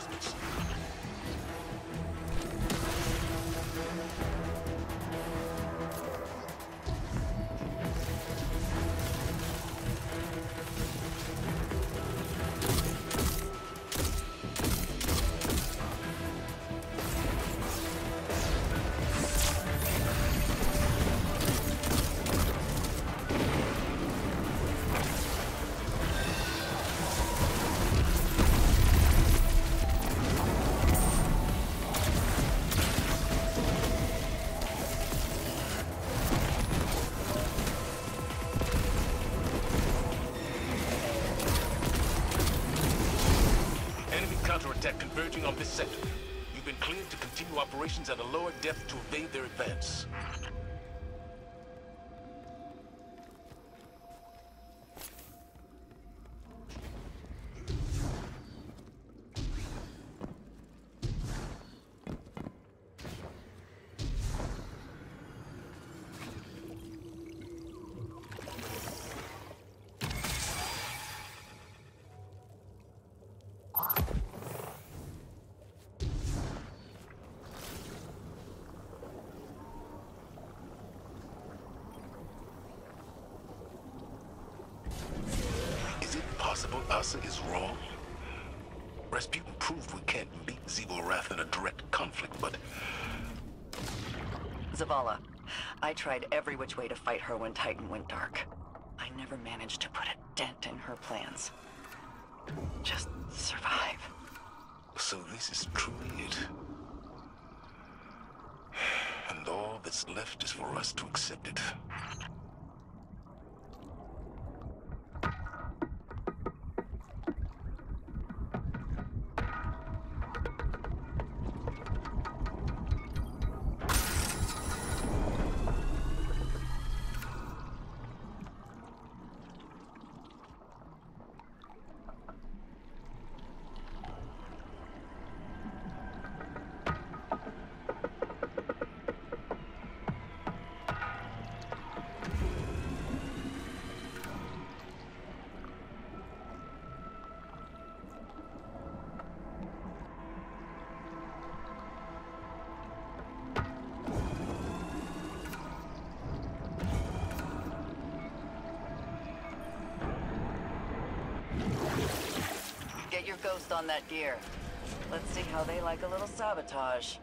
reinforcements. This sector. You've been cleared to continue operations at a lower depth to evade their advance. Possible Ahsa is wrong? Rasputin proved we can't beat Xivu Arath in a direct conflict, but Zavala, I tried every which way to fight her when Titan went dark. I never managed to put a dent in her plans. Just survive. so this is truly it. And all that's left is for us to accept it. Ghost on that gear. Let's see how they like a little sabotage.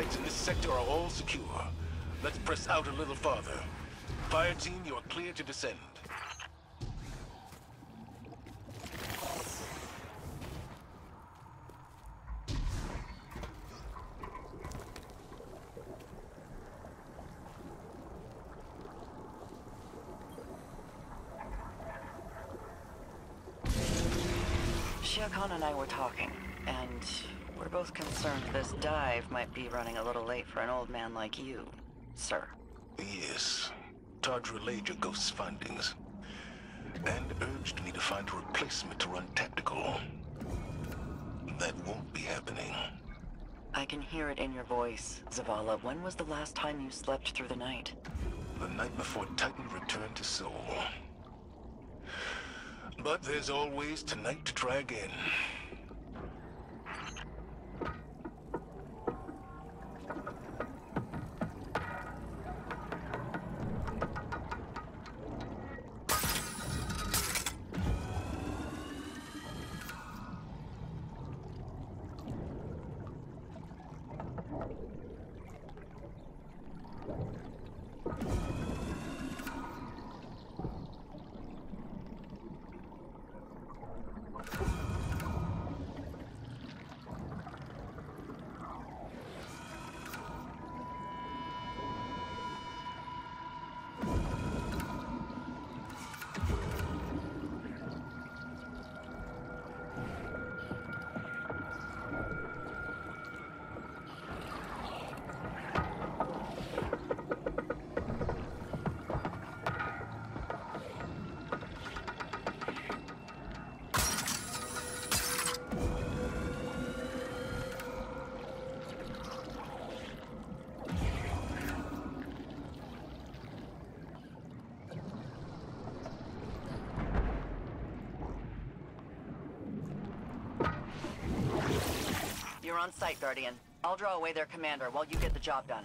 Sites in this sector are all secure. Let's press out a little farther. Fire team, you are clear to descend. Shia Khan and I were talking, and we're both concerned this dive might be running a little late for an old man like you, sir. Yes. Taj relayed your ghost's findings. And urged me to find a replacement to run tactical. That won't be happening. I can hear it in your voice, Zavala. When was the last time you slept through the night? The night before Titan returned to Sol. But there's always tonight to try again. On site, Guardian. I'll draw away their commander while you get the job done.